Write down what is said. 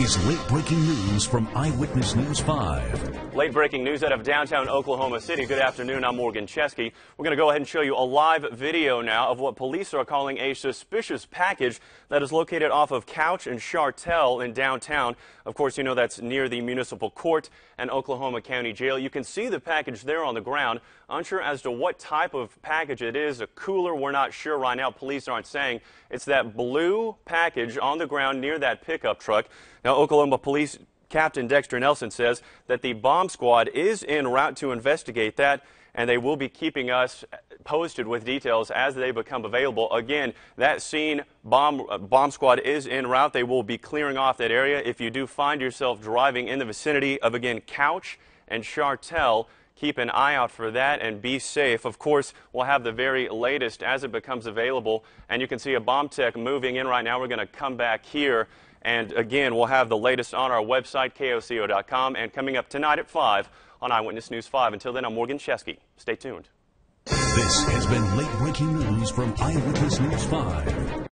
is late breaking news from Eyewitness News 5. Late breaking news out of downtown Oklahoma City. Good afternoon. I'm Morgan Chesky. We're going to go ahead and show you a live video now of what police are calling a suspicious package that is located off of Couch and Shartel in downtown. Of course, you know that's near the municipal court and Oklahoma County Jail. You can see the package there on the ground. Unsure as to what type of package it is. A cooler, we're not sure right now. Police aren't saying. It's that blue package on the ground near that pickup truck. Now, Oklahoma Police Captain Dexter Nelson says that the bomb squad is en route to investigate that, and they will be keeping us posted with details as they become available. Again, that scene, bomb, uh, bomb squad is en route. They will be clearing off that area. If you do find yourself driving in the vicinity of, again, Couch and Shartel, keep an eye out for that and be safe. Of course, we'll have the very latest as it becomes available. And you can see a bomb tech moving in right now. We're going to come back here. And again, we'll have the latest on our website, KOCO.com, and coming up tonight at 5 on Eyewitness News 5. Until then, I'm Morgan Chesky. Stay tuned. This has been late breaking news from Eyewitness News 5.